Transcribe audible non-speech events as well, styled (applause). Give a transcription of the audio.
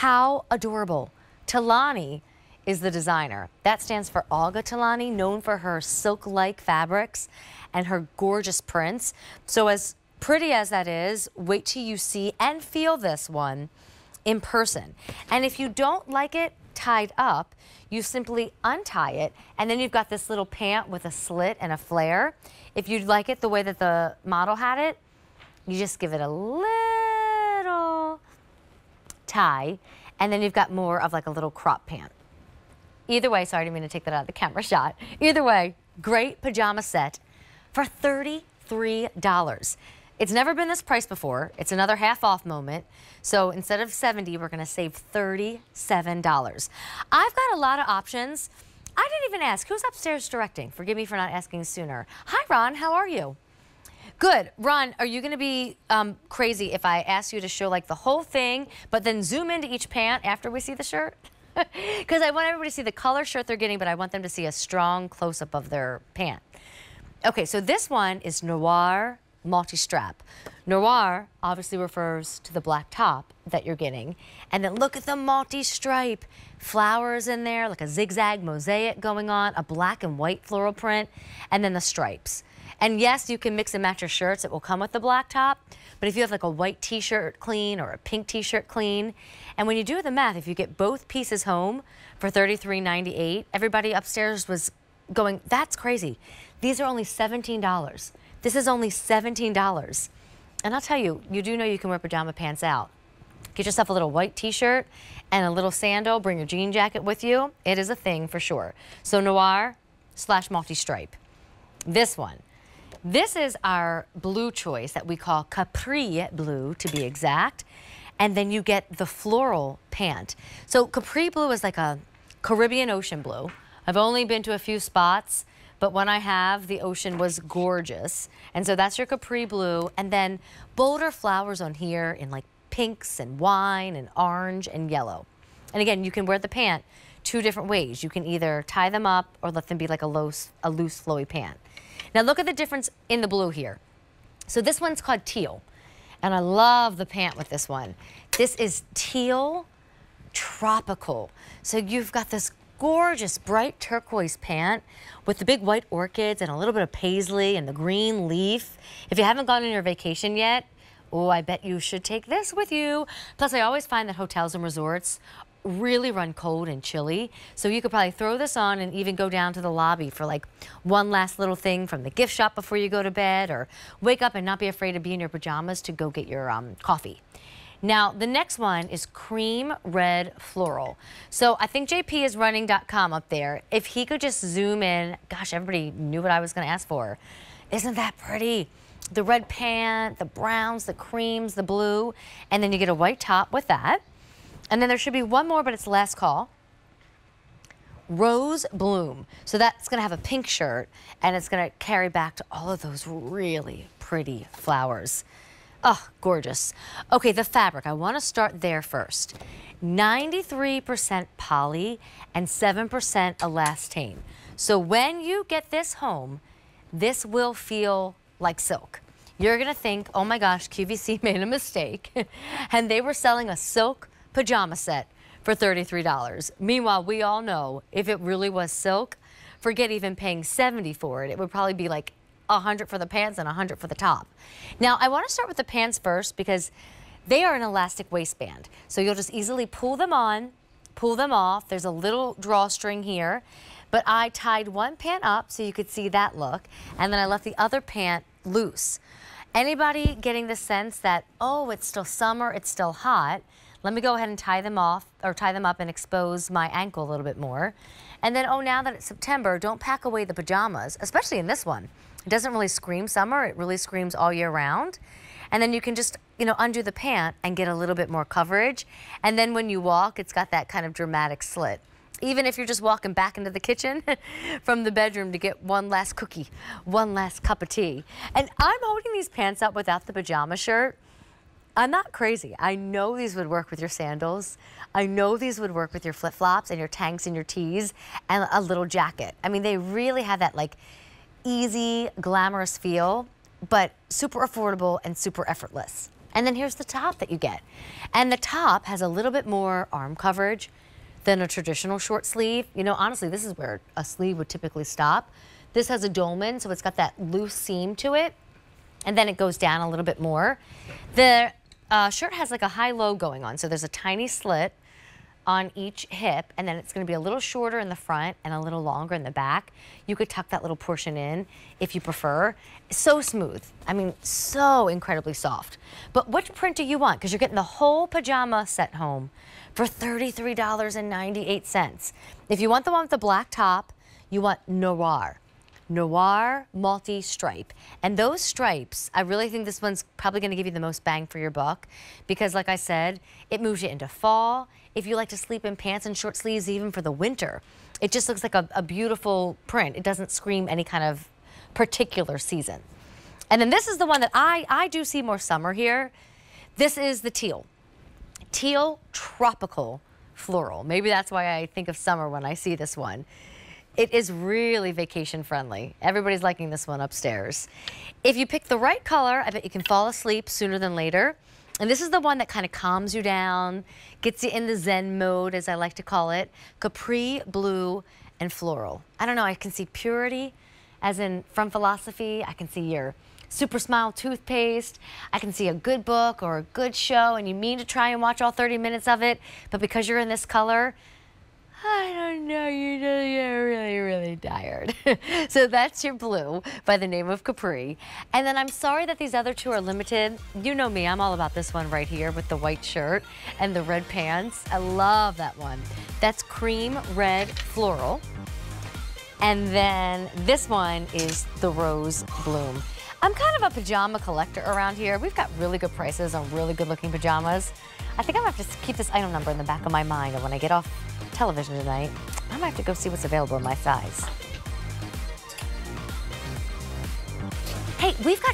How adorable. Tolani is the designer. That stands for Olga Tolani, known for her silk-like fabrics and her gorgeous prints. So as pretty as that is, wait till you see and feel this one in person. And if you don't like it tied up, you simply untie it and then you've got this little pant with a slit and a flare. If you'd like it the way that the model had it, you just give it a little tie and then you've got more of like a little crop pant. Either way, sorry, I didn't mean to take that out of the camera (laughs) shot. Either way, great pajama set for $33. It's never been this price before. It's another half off moment. So instead of 70, we're gonna save $37. I've got a lot of options. I didn't even ask, who's upstairs directing? Forgive me for not asking sooner. Hi, Ron, how are you? Good. Ron, are you going to be um, crazy if I ask you to show like the whole thing, but then zoom into each pant after we see the shirt? (laughs) Because I want everybody to see the color shirt they're getting, but I want them to see a strong close-up of their pant. Okay, so this one is Noir multi-strap. Noir obviously refers to the black top that you're getting. And then look at the multi-stripe. Flowers in there, like a zigzag mosaic going on, a black and white floral print, and then the stripes. And yes, you can mix and match your shirts. It will come with the black top. But if you have like a white t-shirt clean or a pink t-shirt clean, and when you do the math, if you get both pieces home for $33.98, everybody upstairs was going, that's crazy. These are only $17. This is only $17. And I'll tell you, you do know you can wear pajama pants out. Get yourself a little white t-shirt and a little sandal. Bring your jean jacket with you. It is a thing for sure. So noir slash multi-stripe. This one, this is our blue choice that we call Capri Blue to be exact. And then you get the floral pant. So Capri Blue is like a Caribbean ocean blue. I've only been to a few spots, but when I have, the ocean was gorgeous. And so that's your Capri Blue. And then bolder flowers on here in like pinks and wine and orange and yellow. And again, you can wear the pant two different ways. You can either tie them up or let them be like a loose, a loose flowy pant. Now look at the difference in the blue here. So this one's called teal. And I love the pant with this one. This is teal tropical. So you've got this gorgeous bright turquoise pant with the big white orchids and a little bit of paisley and the green leaf. If you haven't gone on your vacation yet, oh, I bet you should take this with you. Plus, I always find that hotels and resorts really run cold and chilly. So you could probably throw this on and even go down to the lobby for like one last little thing from the gift shop before you go to bed or wake up and not be afraid to be in your pajamas to go get your um, coffee. Now, the next one is cream red floral. So I think JP is running.com up there. If he could just zoom in, gosh, everybody knew what I was going to ask for. Isn't that pretty? The red pant, the browns, the creams, the blue, and then you get a white top with that. And then there should be one more, but it's last call. Rose Bloom. So that's going to have a pink shirt, and it's going to carry back to all of those really pretty flowers. Oh, gorgeous. Okay, the fabric. I want to start there first. 93% poly and 7% elastane. So when you get this home, this will feel like silk. You're going to think, oh my gosh, QVC (laughs) made a mistake. (laughs) and they were selling a silk pajama set for $33. Meanwhile, we all know if it really was silk, forget even paying 70 for it. It would probably be like 100 for the pants and 100 for the top. Now, I want to start with the pants first because they are an elastic waistband. So you'll just easily pull them on, pull them off. There's a little drawstring here, but I tied one pant up so you could see that look, and then I left the other pant loose. Anybody getting the sense that, oh, it's still summer, it's still hot, let me go ahead and tie them off or tie them up and expose my ankle a little bit more. And then, oh, now that it's September, don't pack away the pajamas, especially in this one. It doesn't really scream summer. It really screams all year round. And then you can just, you know, undo the pant and get a little bit more coverage. And then when you walk, it's got that kind of dramatic slit. Even if you're just walking back into the kitchen (laughs) from the bedroom to get one last cookie, one last cup of tea. And I'm holding these pants up without the pajama shirt. I'm not crazy. I know these would work with your sandals. I know these would work with your flip-flops and your tanks and your tees and a little jacket. I mean, they really have that like easy, glamorous feel, but super affordable and super effortless. And then here's the top that you get. And the top has a little bit more arm coverage than a traditional short sleeve. You know, honestly, this is where a sleeve would typically stop. This has a dolman, so it's got that loose seam to it. And then it goes down a little bit more. The uh, shirt has like a high-low going on. So there's a tiny slit on each hip, and then it's going to be a little shorter in the front and a little longer in the back. You could tuck that little portion in if you prefer. So smooth. I mean, so incredibly soft. But which print do you want? Because you're getting the whole pajama set home for $33.98. If you want the one with the black top, you want Noir. Noir multi-stripe. And those stripes, I really think this one's probably going to give you the most bang for your buck because like I said, it moves you into fall. If you like to sleep in pants and short sleeves even for the winter, it just looks like a, a beautiful print. It doesn't scream any kind of particular season. And then this is the one that I, I do see more summer here. This is the teal. Teal tropical floral. Maybe that's why I think of summer when I see this one. It is really vacation friendly. Everybody's liking this one upstairs. If you pick the right color, I bet you can fall asleep sooner than later. And this is the one that kind of calms you down, gets you in the zen mode, as I like to call it. Capri, blue, and floral. I don't know, I can see purity, as in from philosophy. I can see your super smile toothpaste. I can see a good book or a good show, and you mean to try and watch all 30 minutes of it, but because you're in this color, I don't know, you just get really, really tired. (laughs) so that's your blue by the name of Capri. And then I'm sorry that these other two are limited. You know me, I'm all about this one right here with the white shirt and the red pants. I love that one. That's cream red floral. And then this one is the rose bloom. I'm kind of a pajama collector around here. We've got really good prices on really good looking pajamas. I think I'm gonna have to keep this item number in the back of my mind and when I get off television tonight, I might have to go see what's available in my size. Hey, we've got